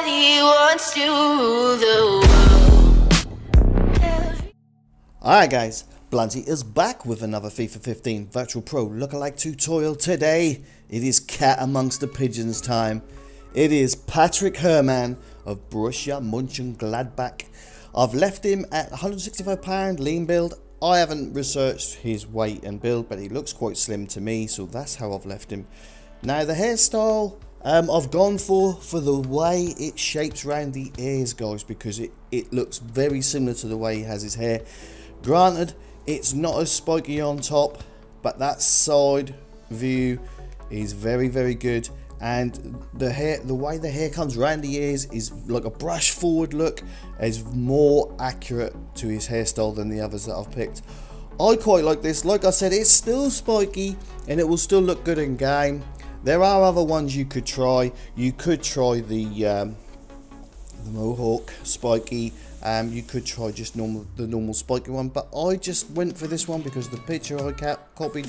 Wants to rule the world. Alright guys, Blanchy is back with another FIFA 15 Virtual Pro lookalike tutorial today. It is cat amongst the pigeons time. It is Patrick Herrmann of Borussia Mönchengladbach. I've left him at £165 lean build. I haven't researched his weight and build, but he looks quite slim to me, so that's how I've left him. Now the hairstyle, um, I've gone for for the way it shapes around the ears, guys, because it, it looks very similar to the way he has his hair. Granted, it's not as spiky on top, but that side view is very, very good. And the hair, the way the hair comes around the ears is like a brush forward look, is more accurate to his hairstyle than the others that I've picked. I quite like this. Like I said, it's still spiky and it will still look good in game. There are other ones you could try. You could try the um, the Mohawk spiky. Um, you could try just normal the normal spiky one, but I just went for this one because the picture I copied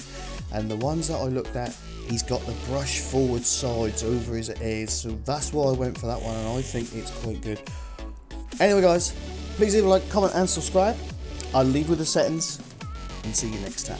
and the ones that I looked at, he's got the brush forward sides over his ears, so that's why I went for that one, and I think it's quite good. Anyway, guys, please leave a like, comment, and subscribe. I'll leave with the settings, and see you next time.